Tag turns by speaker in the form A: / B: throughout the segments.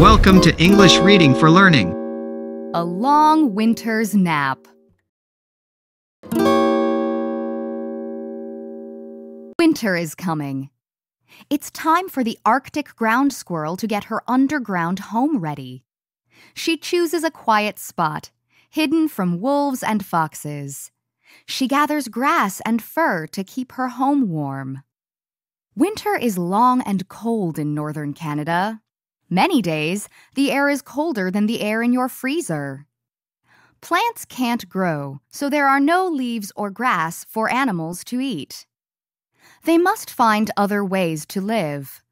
A: Welcome to English Reading for Learning.
B: A long winter's nap. Winter is coming. It's time for the Arctic ground squirrel to get her underground home ready. She chooses a quiet spot, hidden from wolves and foxes. She gathers grass and fur to keep her home warm. Winter is long and cold in northern Canada. Many days, the air is colder than the air in your freezer. Plants can't grow, so there are no leaves or grass for animals to eat. They must find other ways to live.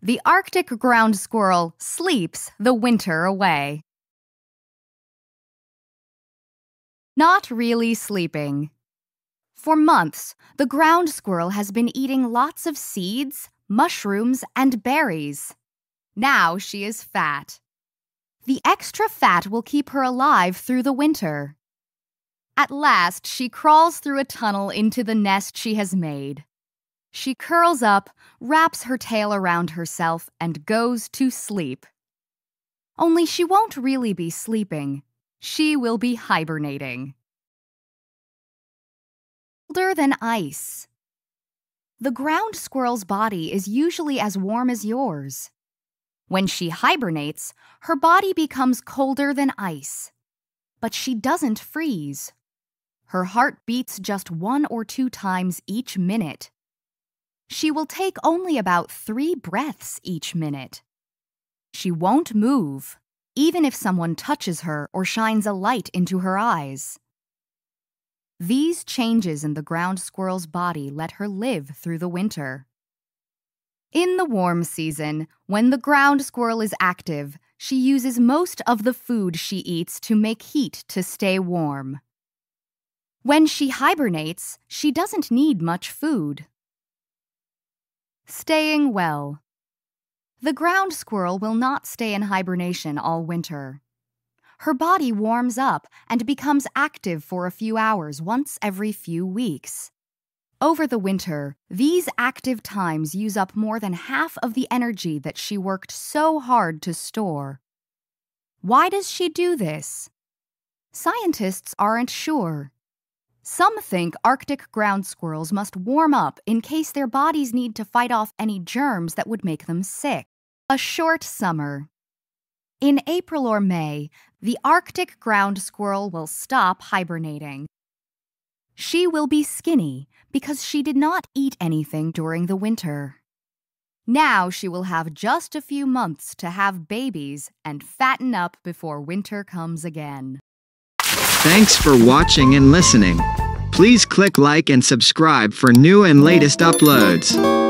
B: The Arctic ground squirrel sleeps the winter away. Not really sleeping. For months, the ground squirrel has been eating lots of seeds, mushrooms, and berries. Now she is fat. The extra fat will keep her alive through the winter. At last, she crawls through a tunnel into the nest she has made. She curls up, wraps her tail around herself, and goes to sleep. Only she won't really be sleeping. She will be hibernating. Colder than ice. The ground squirrel's body is usually as warm as yours. When she hibernates, her body becomes colder than ice. But she doesn't freeze. Her heart beats just one or two times each minute. She will take only about three breaths each minute. She won't move, even if someone touches her or shines a light into her eyes. These changes in the ground squirrel's body let her live through the winter. In the warm season, when the ground squirrel is active, she uses most of the food she eats to make heat to stay warm. When she hibernates, she doesn't need much food. Staying well. The ground squirrel will not stay in hibernation all winter. Her body warms up and becomes active for a few hours once every few weeks. Over the winter, these active times use up more than half of the energy that she worked so hard to store. Why does she do this? Scientists aren't sure. Some think Arctic ground squirrels must warm up in case their bodies need to fight off any germs that would make them sick. A short summer. In April or May, the Arctic ground squirrel will stop hibernating. She will be skinny because she did not eat anything during the winter. Now she will have just a few months to have babies and fatten up before winter comes again.
A: Thanks for watching and listening. Please click like and subscribe for new and latest uploads.